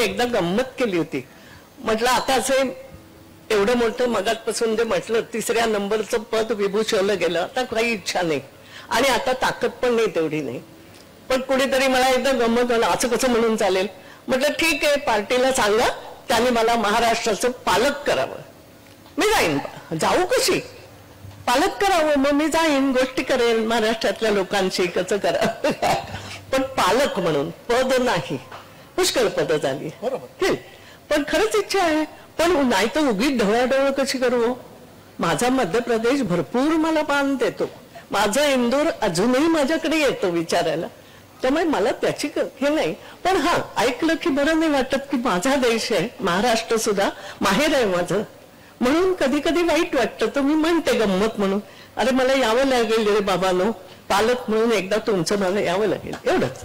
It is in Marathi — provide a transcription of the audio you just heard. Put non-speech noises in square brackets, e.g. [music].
एकदा गंमत केली होती. म्हटलं आता असे एवढं मोठं मगातपासून जे म्हटलं तिसऱ्या नंबरचं पद विभूषवलं गेलं आता काही इच्छा नाही. आणि आता ताकद पण नाही तेवढी नाही. पण कुणीतरी मला एकदा गंमत झालं असं कसं म्हणून चालेल? म्हटलं ठीक आहे पार्टीला सांगा त्यांनी मला महाराष्ट्राचं पालक करावं. मी जाईन जाऊ कशी? पालक करावं मग मी जाईन गोष्टी करेन महाराष्ट्रातल्या लोकांशी कसं करा [laughs] पण पालक म्हणून पद नाही. पुष्कळ पद झाली. पण खरंच इच्छा आहे. पण नाही तर उगीच ढवळाढवळ कशी करू? माझा मध्य प्रदेश भरपूर मला मान देतो. माझं इंदूर अजूनही माझ्याकडे येतो विचारायला. त्यामुळे मला त्याची हे नाही. पण हा ऐकलं की बरं नाही वाटत की माझा देश आहे. महाराष्ट्र सुद्धा माहेर आहे माझं. म्हणून कधी कधी वाईट वाटतं तर मी म्हणते गंमत म्हणून. अरे मला यावं लागेल रे बाबानो. पालक म्हणून एकदा तुमचं मला यावं लागेल. एवढंच.